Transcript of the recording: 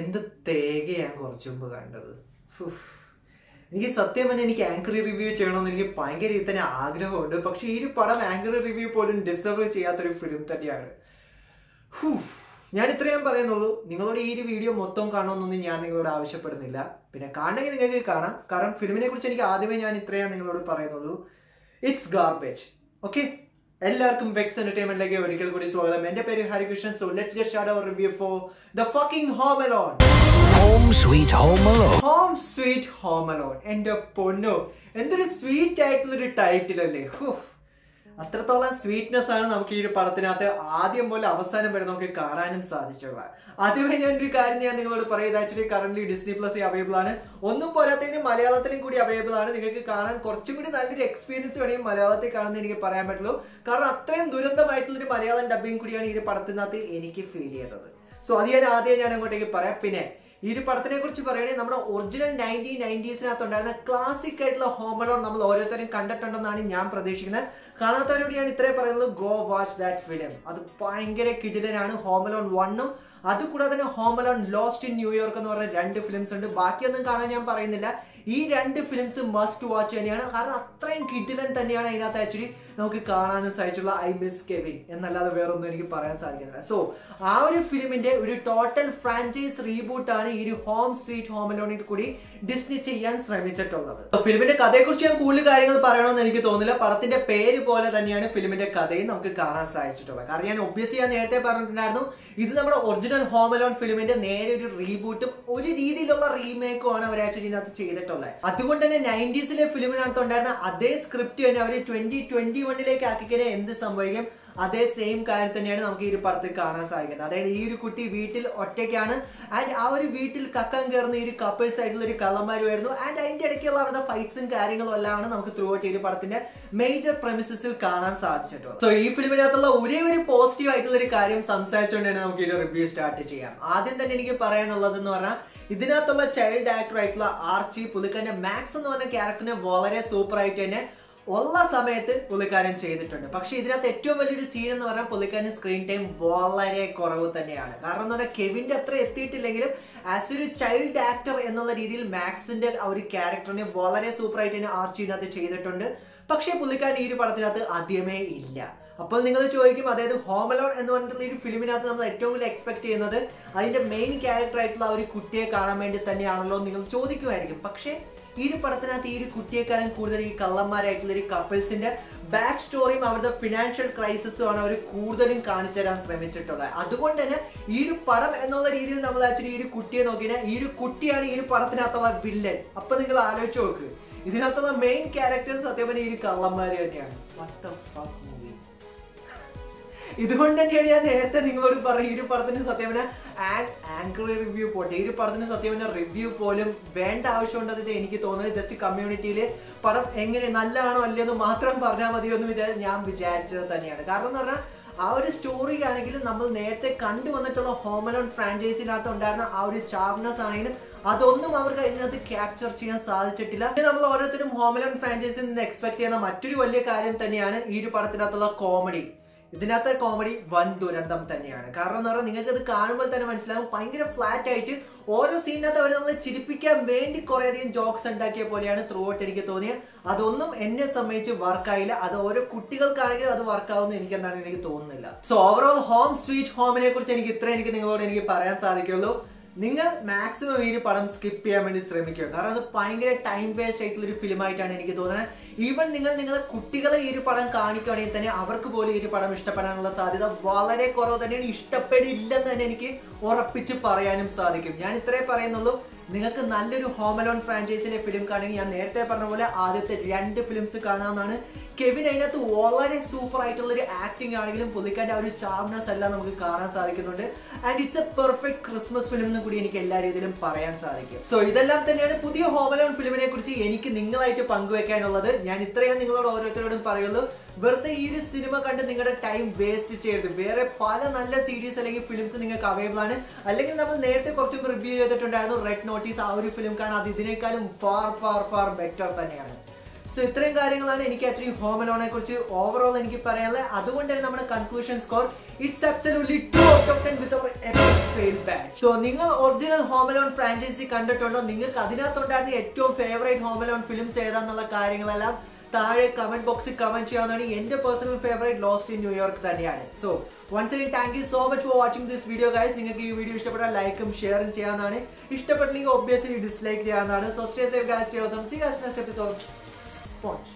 എന്ത് തേകയാണ് കുറച്ച് മുമ്പ് കണ്ടത്. എനിക്ക് സത്യം തന്നെ എനിക്ക് ആങ്കറി റിവ്യൂ ചെയ്യണമെന്ന് എനിക്ക് ഭയങ്കര തന്നെ ആഗ്രഹമുണ്ട്. പക്ഷെ ഈ ഒരു പടം ആങ്കറി റിവ്യൂ പോലും ഡിസർവ് ചെയ്യാത്തൊരു ഫിലിം തന്നെയാണ്. ഞാൻ ഇത്രയും പറയുന്നുള്ളൂ. നിങ്ങളോട് ഈ ഒരു വീഡിയോ മൊത്തം കാണണമെന്നൊന്നും ഞാൻ നിങ്ങളോട് ആവശ്യപ്പെടുന്നില്ല. പിന്നെ കാണണമെങ്കിൽ നിങ്ങൾക്ക് കാണാം. കാരണം ഫിലിമിനെ കുറിച്ച് എനിക്ക് ആദ്യമേ ഞാൻ ഇത്രയാണ് നിങ്ങളോട് പറയുന്നുള്ളൂ. ഇറ്റ്സ് ഗാർബേജ് ഓക്കെ എല്ലാവർക്കും വെക്സ് എന്റർടൈൻമെന്റിലേക്ക് ഒരിക്കൽ കൂടി സ്വാഗതം. എന്റെ പേര് Harikrishnan. So let's get start our review for the fucking home alone home sweet home alone home sweet home alone എന്റെ പൊന്നോ എന്തൊരു സ്വീറ്റ് ആയിട്ടുള്ള ഒരു ടൈറ്റിൽ അല്ലേ? ഹൂ. അത്രത്തോളം സ്വീറ്റ്നെസ് ആണ് നമുക്ക് ഈ ഒരു പടത്തിനകത്ത് ആദ്യം പോലെ അവസാനം വരെ നമുക്ക് കാണാനും സാധിച്ചുള്ളത് ആദ്യമേ ഞാൻ ഒരു കാര്യം ഞാൻ നിങ്ങളോട് പറയുന്നത് actually current Disney plus available ആണ്. ഒന്നും പോരാത്തതിന് മലയാളത്തിലും കൂടി അവൈലബിൾ ആണ്. നിങ്ങൾക്ക് കാണാൻ കുറച്ചും കൂടി നല്ലൊരു എക്സ്പീരിയൻസ് വേണമെങ്കിൽ മലയാളത്തിൽ കാണുന്ന എനിക്ക് പറയാൻ പറ്റുള്ളൂ. കാരണം അത്രയും ദുരന്തമായിട്ടുള്ളൊരു മലയാളം ഡബിങ് കൂടിയാണ് ഈ ഒരു പടത്തിനകത്ത് എനിക്ക് ഫീൽ ചെയ്തത്. സോ അത് ഞാൻ ആദ്യം ഞാൻ അങ്ങോട്ടേക്ക് പറയാം. പിന്നെ ഈ ഒരു പടത്തിനെ കുറിച്ച് പറയുകയാണെങ്കിൽ നമ്മുടെ ഒറിജിനൽ നയന്റീൻ നയന്റീസിനകത്ത് ഉണ്ടായിരുന്ന ക്ലാസിക് ആയിട്ടുള്ള ഹോമലോൺ നമ്മൾ ഓരോരുത്തരും കണ്ടിട്ടുണ്ടെന്നാണ് ഞാൻ പ്രതീക്ഷിക്കുന്നത്. കാണാത്തവരോട് ഞാൻ ഇത്രേ പറയുന്നത് ഗോ വാച്ച് ദാറ്റ് ഫിലിം അത് ഭയങ്കര കിടിലനാണ്. ഹോമലോൺ വണ്ണും അതുകൂടാതെ തന്നെ home alone lost in New York എന്ന് പറഞ്ഞ രണ്ട് ഫിലിംസ് ഉണ്ട്. ബാക്കിയൊന്നും കാണാൻ ഞാൻ പറയുന്നില്ല. ഈ രണ്ട് ഫിലിംസ് മസ്റ്റ് വാച്ച് തന്നെയാണ്. കാരണം അത്രയും കിഡിലൻ തന്നെയാണ് അതിനകത്ത് ആക്ച്വലി നമുക്ക് കാണാനും സാധിച്ചുള്ള ഐ മിസ് കെവിൻ എന്നല്ലാതെ വേറൊന്നും എനിക്ക് പറയാൻ സാധിക്കുന്നില്ല. സോ ആ ഒരു ഫിലിമിന്റെ ഒരു ടോട്ടൽ ഫ്രാഞ്ചൈസ് റീബൂട്ടാണ് ഈ ഒരു ഹോം സ്വീറ്റ് ഹോം അലോണിൽ കൂടി ഡിസ്നി ചെയ്യാൻ ശ്രമിച്ചിട്ടുള്ളത്. ഫിലിമിന്റെ കഥയെക്കുറിച്ച് ഞാൻ കൂടുതൽ കാര്യങ്ങൾ പറയണമെന്ന് എനിക്ക് തോന്നുന്നില്ല. പടത്തിന്റെ പേര് പോലെ തന്നെയാണ് ഫിലിമിന്റെ കഥയും നമുക്ക് കാണാൻ സാധിച്ചിട്ടുള്ളത്. കാരണം ഞാൻ ഒബ്വിയസ്ലി ഞാൻ നേരത്തെ പറഞ്ഞിട്ടുണ്ടായിരുന്നു ഇത് നമ്മുടെ ഒറിജിനൽ ഹോം അലോൺ ഫിലിമിന്റെ നേരെ ഒരു റീബൂട്ടും ഒരു രീതിയിലുള്ള റീമേക്കും ആണ് അവർ ആക്ച്വലി ഇതിനകത്ത് ചെയ്തിട്ടുള്ളത്. അതുകൊണ്ട് തന്നെ നയന്റീസിലെ ഫിലിമിനകത്ത് ഉണ്ടായിരുന്ന അതേ സ്ക്രിപ്റ്റ് തന്നെ അവർ ട്വന്റി ട്വന്റി വണ്ണിലേക്ക് ആക്കിക്കഴിഞ്ഞാൽ എന്ത് സംഭവിക്കും? അതേ സെയിം കാര്യം തന്നെയാണ് നമുക്ക് ഈ ഒരു പടത്തിൽ കാണാൻ സാധിക്കുന്നത്. അതായത് ഈ ഒരു കുട്ടി വീട്ടിൽ ഒറ്റയ്ക്കാണ്. ആൻഡ് ആ ഒരു വീട്ടിൽ കക്കം കയറുന്ന ഈ ഒരു കപ്പിൾസ് ആയിട്ടുള്ള ഒരു കള്ളന്മാരുമായിരുന്നു. ആൻഡ് അതിന്റെ ഇടയ്ക്കുള്ള അവരുടെ ഫൈറ്റ്സും കാര്യങ്ങളും എല്ലാമാണ് നമുക്ക് ത്രൂ ഔട്ട് ഈ ഒരു പടത്തിന്റെ മേജർ പ്രമിസസിൽ കാണാൻ സാധിച്ചിട്ടുള്ളത്. സോ ഈ ഫിലിമിനകത്തുള്ള ഒരേ ഒരു പോസിറ്റീവ് ആയിട്ടുള്ള ഒരു കാര്യം സംസാരിച്ചുകൊണ്ടാണ് നമുക്ക് ഒരു റിവ്യൂ സ്റ്റാർട്ട് ചെയ്യാം. ആദ്യം തന്നെ എനിക്ക് പറയാനുള്ളത് എന്ന് പറഞ്ഞാൽ ഇതിനകത്തുള്ള ചൈൽഡ് ആക്ടർ ആയിട്ടുള്ള ആർച്ചി പുതുക്കന്റെ മാക്സ് എന്ന് പറഞ്ഞ ക്യാരക്ടറിനെ വളരെ സൂപ്പർ ആയിട്ട് തന്നെ ഉള്ള സമയത്ത് പുള്ളിക്കാരൻ ചെയ്തിട്ടുണ്ട്. പക്ഷെ ഇതിനകത്ത് ഏറ്റവും വലിയൊരു സീൻ എന്ന് പറഞ്ഞാൽ പുള്ളിക്കാരൻ സ്ക്രീൻ ടൈം വളരെ കുറവ് തന്നെയാണ്. കാരണം എന്ന് പറഞ്ഞാൽ കെവിന്റെ അത്ര എത്തിയിട്ടില്ലെങ്കിലും ആസ് ഒരു ചൈൽഡ് ആക്ടർ എന്നുള്ള രീതിയിൽ മാക്സിന്റെ ആ ഒരു ക്യാരക്ടറിനെ വളരെ സൂപ്പർ ആയിട്ട് തന്നെ ആർച്ചിനകത്ത് ചെയ്തിട്ടുണ്ട്. പക്ഷേ പുള്ളിക്കാരൻ ഈ ഒരു പടത്തിനകത്ത് ആദ്യമേ ഇല്ല. അപ്പോൾ നിങ്ങൾ ചോദിക്കും അതായത് ഹോം അലോൺ എന്ന് പറഞ്ഞിട്ടുള്ള ഒരു ഫിലിമിനകത്ത് നമ്മൾ ഏറ്റവും കൂടുതൽ എക്സ്പെക്ട് ചെയ്യുന്നത് അതിന്റെ മെയിൻ ക്യാരക്ടർ ആയിട്ടുള്ള ആ ഒരു കുട്ടിയെ കാണാൻ വേണ്ടി തന്നെയാണല്ലോ നിങ്ങൾ ചോദിക്കുമായിരിക്കും. പക്ഷേ ഈ ഒരു പടത്തിനകത്ത് ഈ ഒരു കുട്ടിയെക്കാളും കൂടുതൽ ഈ കള്ളന്മാരായിട്ടുള്ള ഒരു കപ്പിൾസിന്റെ ബാക്ക് സ്റ്റോറിയും അവരുടെ ഫിനാൻഷ്യൽ ക്രൈസിസും ആണ് അവർ കൂടുതലും കാണിച്ചു തരാൻ ശ്രമിച്ചിട്ടുള്ളത്. അതുകൊണ്ട് തന്നെ ഈ ഒരു പടം എന്നുള്ള രീതിയിൽ നമ്മൾ ആക്ച്വലി ഈ ഒരു കുട്ടിയെ നോക്കിയാൽ ഈ ഒരു കുട്ടിയാണ് ഈ ഒരു പടത്തിനകത്തുള്ള വില്ലൻ അപ്പൊ നിങ്ങൾ ആലോചിച്ച് നോക്ക്. ഇതിനകത്തുള്ള മെയിൻ ക്യാരക്ടേഴ്സ് സത്യം പറഞ്ഞാൽ ഈ ഒരു കള്ളന്മാർ തന്നെയാണ്. ഇതുകൊണ്ട് തന്നെയാണ് ഞാൻ നേരത്തെ നിങ്ങളോട് പറയും ഒരു പടത്തിന് സത്യമന ആങ്കർ റിവ്യൂ പോട്ടെ. ഈ ഒരു പടത്തിന് സത്യമന റിവ്യൂ പോലും വേണ്ട ആവശ്യമുണ്ടെന്ന് എനിക്ക് തോന്നുന്നത് ജസ്റ്റ് കമ്മ്യൂണിറ്റിയിൽ പടം എങ്ങനെ നല്ലതാണോ അല്ലയെന്ന് മാത്രം പറഞ്ഞാൽ മതി എന്ന് വിചാ ഞാൻ വിചാരിച്ചത് തന്നെയാണ്. കാരണം എന്ന് പറഞ്ഞാൽ ആ ഒരു സ്റ്റോറി ആണെങ്കിലും നമ്മൾ നേരത്തെ കണ്ടുവന്നിട്ടുള്ള ഹോമലോൺ ഫ്രാഞ്ചൈസിനകത്ത് ഉണ്ടായിരുന്ന ആ ഒരു ചാർനസ് ആണെങ്കിലും അതൊന്നും അവർക്ക് അതിനകത്ത് ക്യാപ്ചർ ചെയ്യാൻ സാധിച്ചിട്ടില്ല. പിന്നെ നമ്മൾ ഓരോരുത്തരും ഹോമലോൺ ഫ്രാഞ്ചൈസിൽ നിന്ന് എക്സ്പെക്ട് ചെയ്യുന്ന മറ്റൊരു വലിയ കാര്യം തന്നെയാണ് ഈ ഒരു പടത്തിനകത്തുള്ള കോമഡി ഇതിനകത്തെ കോമഡി വൻ ദുരന്തം തന്നെയാണ്. കാരണം എന്ന് പറഞ്ഞാൽ നിങ്ങൾക്ക് ഇത് കാണുമ്പോൾ തന്നെ മനസ്സിലാവും ഭയങ്കര ഫ്ലാറ്റ് ആയിട്ട് ഓരോ സീനിനകത്ത് അവർ നമ്മളെ ചിരിപ്പിക്കാൻ വേണ്ടി കുറേയധികം ജോക്സ് ഉണ്ടാക്കിയ പോലെയാണ് ത്രൂ ഔട്ട് എനിക്ക് തോന്നിയത്. അതൊന്നും എന്നെ സംബന്ധിച്ച് വർക്കായില്ല അത് ഓരോ കുട്ടികൾക്കാണെങ്കിലും അത് വർക്കാവുമെന്ന് എനിക്ക് എന്താണ് എനിക്ക് തോന്നുന്നില്ല. സോ ഓവറോൾ ഹോം സ്വീറ്റ് ഹോമിനെ കുറിച്ച് എനിക്ക് ഇത്ര എനിക്ക് നിങ്ങളോട് എനിക്ക് പറയാൻ സാധിക്കുള്ളൂ. നിങ്ങൾ മാക്സിമം ഈ ഒരു പടം സ്കിപ്പ് ചെയ്യാൻ വേണ്ടി ശ്രമിക്കുക. കാരണം അത് ഭയങ്കര ടൈം വേസ്റ്റ് ആയിട്ടുള്ള ഒരു ഫിലിമായിട്ടാണ് എനിക്ക് തോന്നുന്നത്. ഈവൻ നിങ്ങൾ നിങ്ങളുടെ കുട്ടികളെ ഈ ഒരു പടം കാണിക്കുകയാണെങ്കിൽ തന്നെ അവർക്ക് പോലും ഈ ഒരു പടം ഇഷ്ടപ്പെടാനുള്ള സാധ്യത വളരെ കുറവ് തന്നെയാണ്. ഇഷ്ടപ്പെടില്ലെന്ന് തന്നെ എനിക്ക് ഉറപ്പിച്ച് പറയാനും സാധിക്കും. ഞാൻ ഇത്രേ പറയുന്നുള്ളൂ. നിങ്ങൾക്ക് നല്ലൊരു ഹോമലോൺ ഫ്രാഞ്ചൈസിലെ ഫിലിം കാണുകയും ഞാൻ നേരത്തെ പറഞ്ഞ പോലെ ആദ്യത്തെ രണ്ട് ഫിലിംസ് കാണാമെന്നാണ് കെവിൻ അതിനകത്ത് വളരെ സൂപ്പർ ആയിട്ടുള്ള ഒരു ആക്ടിങ് ആണെങ്കിലും പുതുക്കാന്റെ ആ ഒരു ചാർമ്നെസ് എല്ലാം നമുക്ക് കാണാൻ സാധിക്കുന്നുണ്ട്. And it's a perfect Christmas film എന്ന് കൂടി എനിക്ക് എല്ലാ രീതിയിലും പറയാൻ സാധിക്കും. സോ ഇതെല്ലാം തന്നെയാണ് പുതിയ ഹോമലോൺ ഫിലിമിനെ കുറിച്ച് എനിക്ക് നിങ്ങളായിട്ട് പങ്കുവെക്കാനുള്ളത്. ഞാൻ ഇത്രയും നിങ്ങളോട് ഓരോരുത്തരോടും പറയുള്ളൂ. വെറുതെ ഈ ഒരു സിനിമ കണ്ട് നിങ്ങളുടെ ടൈം വേസ്റ്റ് ചെയ്യരുത്. വേറെ പല നല്ല സീരീസ് അല്ലെങ്കിൽ ഫിലിംസ് നിങ്ങൾക്ക് അവൈലബിൾ ആണ്. അല്ലെങ്കിൽ നമ്മൾ നേരത്തെ കുറച്ച് റിവ്യൂ ചെയ്തിട്ടുണ്ടായിരുന്നു റെഡ് നോട്ടീസ് ആ ഒരു ഫിലിം കാണാൻ അത് ഇതിനേക്കാളും ഫാർ ഫാർ ഫാർ ബെറ്റർ തന്നെയാണ്. സോ ഇത്രയും കാര്യങ്ങളാണ് എനിക്ക് ആക്ച്വലി ഹോം അലോണെ കുറിച്ച് ഓവറോൾ എനിക്ക് പറയാനുള്ളത്. അതുകൊണ്ട് തന്നെ നമ്മുടെ conclusion score it's absolutely with bad so നിങ്ങൾ ഒറിജിനൽ ഹോം അലോൺ ഫ്രാഞ്ചൈസി കണ്ടിട്ടുണ്ടോ? നിങ്ങൾക്ക് അതിനകത്തുണ്ടായിരുന്ന ഏറ്റവും ഫേവറേറ്റ് ഹോം അലോൺ ഫിലിംസ് ഏതാന്നുള്ള കാര്യങ്ങളെല്ലാം താഴെ കമന്റ് ബോക്സിൽ കമന്റ് ചെയ്യാവുന്നതാണ് എന്റെ personal favourite lost in New York തന്നെയാണ്. So once again thank you so much for watching this video guys നിങ്ങൾക്ക് ഈ വീഡിയോ ഇഷ്ടപ്പെട്ടാൽ ലൈക്കും ഷെയറും ചെയ്യാവുന്നതാണ്. ഇഷ്ടപ്പെട്ടില്ലെങ്കിൽ ഒബ്വിയസ്ലി ഡിസ്ലൈക്ക് ചെയ്യാവുന്നതാണ്. So stay safe guys C guys next episode point